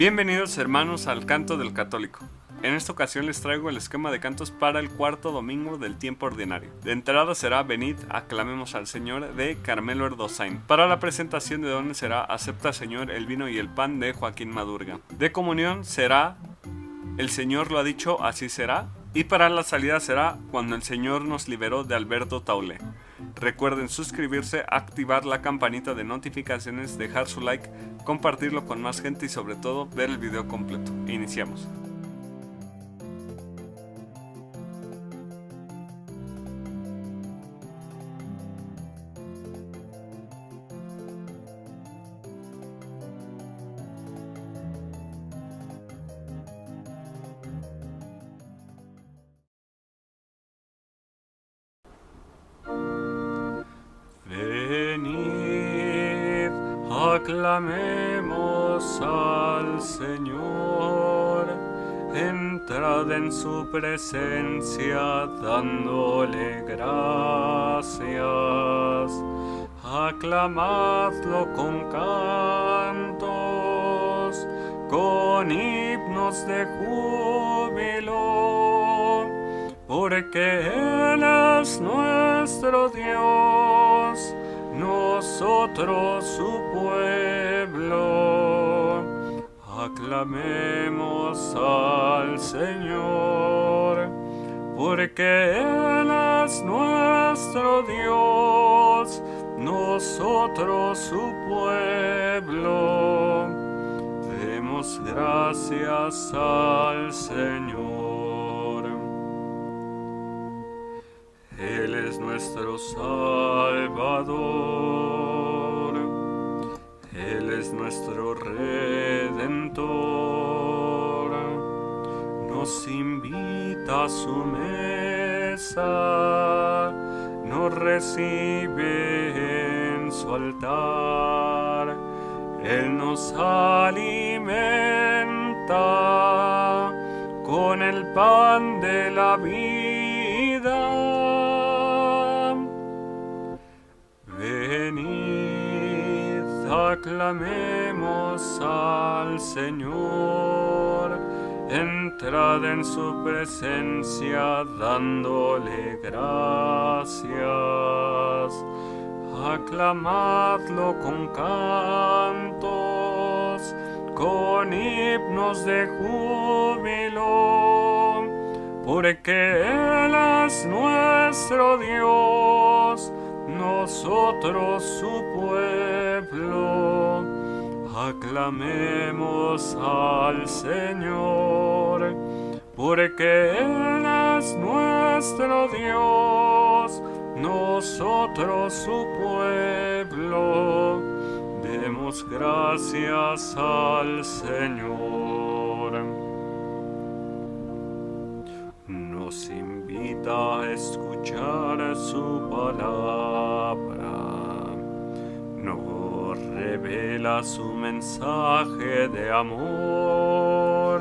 Bienvenidos hermanos al Canto del Católico. En esta ocasión les traigo el esquema de cantos para el cuarto domingo del tiempo ordinario. De entrada será Venid, aclamemos al Señor de Carmelo Erdosain. Para la presentación de dones será Acepta Señor el vino y el pan de Joaquín Madurga. De comunión será El Señor lo ha dicho, así será. Y para la salida será Cuando el Señor nos liberó de Alberto Taule. Recuerden suscribirse, activar la campanita de notificaciones, dejar su like, compartirlo con más gente y sobre todo ver el video completo. Iniciamos. Aclamemos al Señor, entrad en su presencia dándole gracias, aclamadlo con cantos, con himnos de júbilo, porque Él es nuestro Dios nosotros su pueblo. Aclamemos al Señor, porque Él es nuestro Dios, nosotros su pueblo. Demos gracias al Señor. Nuestro Salvador. Él es nuestro Redentor. Nos invita a su mesa. Nos recibe en su altar. Él nos alimenta con el pan de la vida. Aclamemos al Señor, entrad en su presencia dándole gracias, aclamadlo con cantos, con himnos de júbilo, porque Él es nuestro Dios nosotros su pueblo, aclamemos al Señor, porque Él es nuestro Dios, nosotros su pueblo, demos gracias al Señor. Nos invita a escuchar su palabra, revela su mensaje de amor.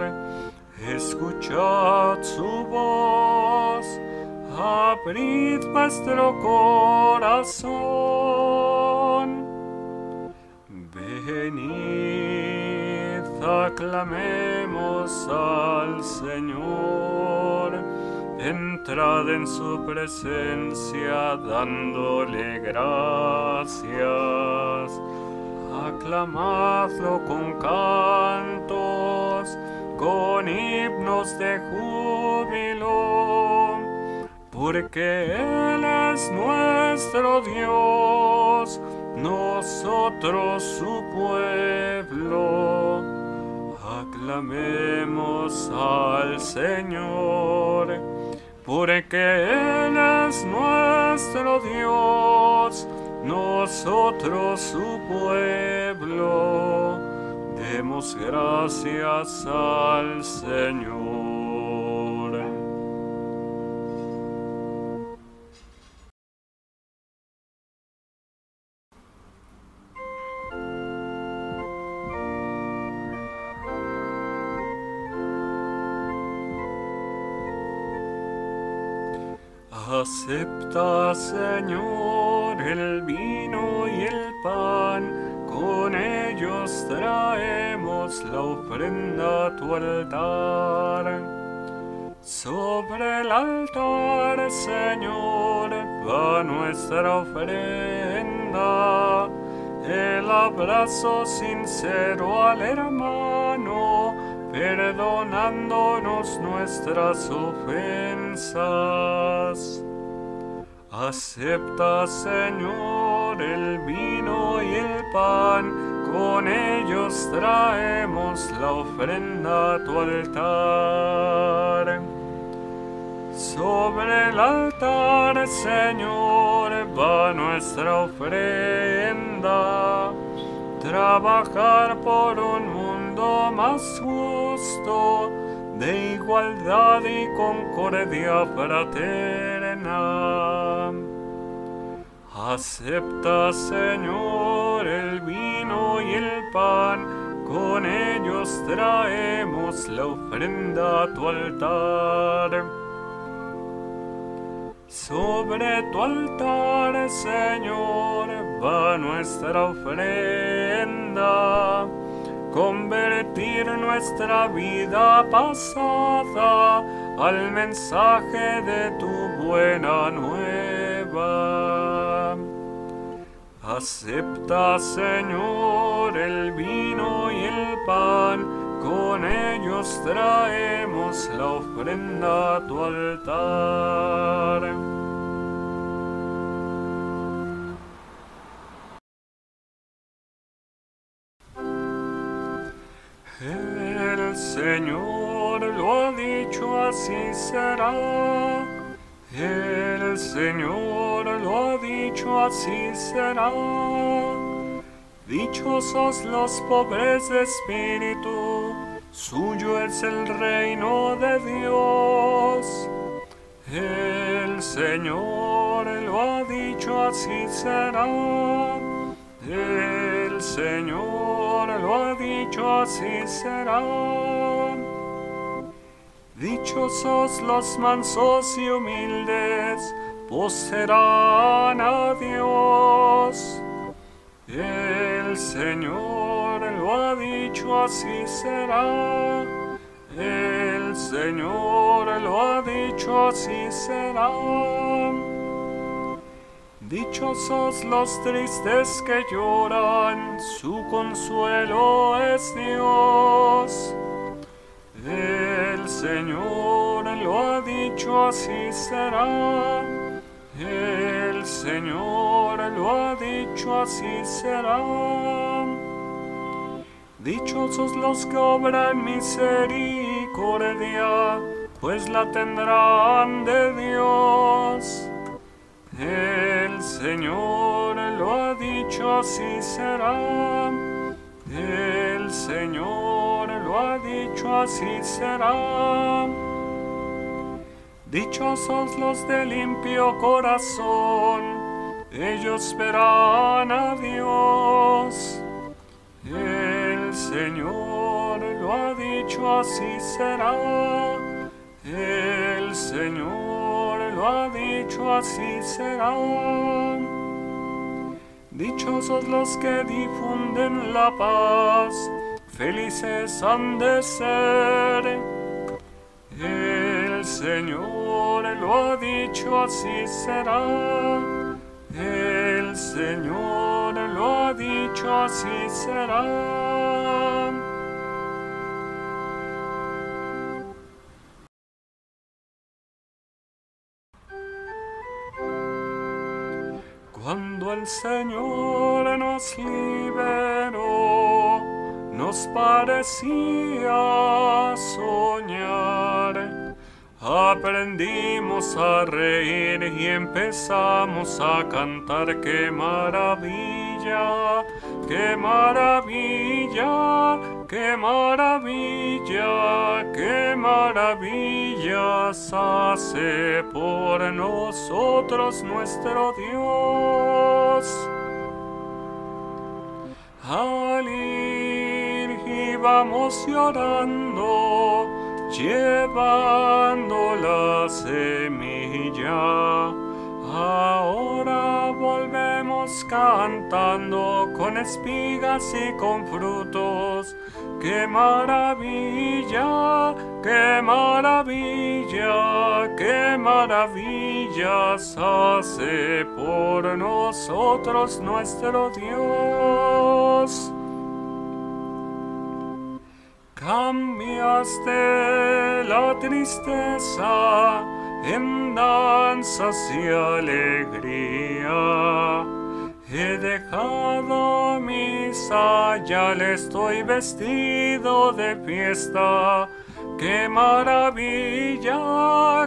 Escuchad su voz, abrid vuestro corazón. Venid, aclamemos al Señor, entrad en su presencia dándole gracias, aclamadlo con cantos, con himnos de júbilo, porque Él es nuestro Dios nosotros su pueblo, aclamemos al Señor, porque Él es nuestro Dios, nosotros su pueblo, demos gracias al Señor. Acepta, Señor, el vino y el pan, con ellos traemos la ofrenda a tu altar. Sobre el altar, Señor, va nuestra ofrenda, el abrazo sincero al hermano, perdonándonos nuestras ofensas. Acepta, Señor, el vino y el pan, con ellos traemos la ofrenda a tu altar. Sobre el altar, Señor, va nuestra ofrenda. Trabajar por un mundo más justo, de igualdad y concordia fraterna. Acepta, Señor, el vino y el pan, con ellos traemos la ofrenda a tu altar. Sobre tu altar, Señor, va nuestra ofrenda. Convertir nuestra vida pasada al mensaje de tu buena nueva. Acepta, Señor, el vino y el pan con ellos traemos la ofrenda a tu altar. El Señor lo ha dicho, así será. El Señor lo ha dicho, así será. Dichosos los pobres de espíritu, suyo es el reino de Dios. El Señor lo ha dicho, así será. El Señor lo ha dicho, así será. Dichosos los mansos y humildes, poseerán a Dios. El Señor lo ha dicho, así será. El Señor lo ha dicho, así será. Dichosos los tristes que lloran, su consuelo es Dios. El Señor lo ha dicho, así será. El Señor lo ha dicho, así será. Dichosos los que obran misericordia, pues la tendrán de Dios. El Señor lo ha dicho, así será. El Señor lo ha dicho, así será. Dichosos los de limpio corazón, ellos verán a Dios. El Señor lo ha dicho, así será. El Señor lo ha dicho, así será. Dichosos los que difunden la paz, felices han de ser. El Señor lo ha dicho, así será. El Señor lo ha dicho, así será. Cuando el Señor nos liberó, nos parecía soñar. Aprendimos a reír y empezamos a cantar. ¡Qué maravilla! ¡Qué maravilla! ¡Qué maravilla! ¡Qué maravillas hace por nosotros nuestro Dios! Al ir íbamos llorando, llevando la semilla Ahora volvemos cantando con espigas y con frutos. ¡Qué maravilla! ¡Qué maravilla! ¡Qué maravillas hace por nosotros nuestro Dios! Cambiaste la tristeza en danzas y alegría. He dejado mi sayal, estoy vestido de fiesta. ¡Qué maravilla!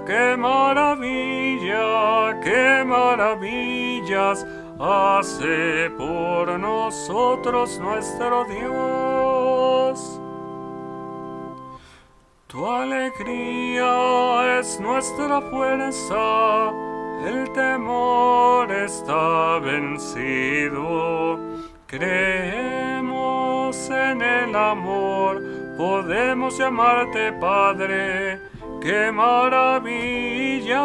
¡Qué maravilla! ¡Qué maravillas hace por nosotros nuestro Dios! Alegría es nuestra fuerza, el temor está vencido. Creemos en el amor, podemos llamarte Padre. ¡Qué maravilla!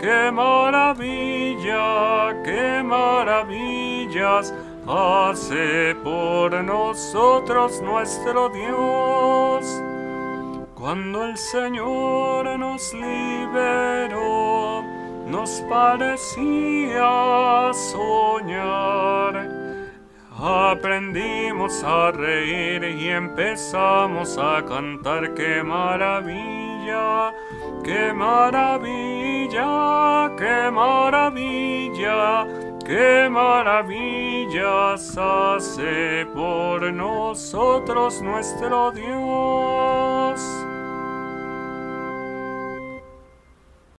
¡Qué maravilla! ¡Qué maravillas hace por nosotros nuestro Dios! Cuando el Señor nos liberó, nos parecía soñar. Aprendimos a reír y empezamos a cantar. ¡Qué maravilla! ¡Qué maravilla! ¡Qué maravilla! ¡Qué maravillas hace por nosotros nuestro Dios!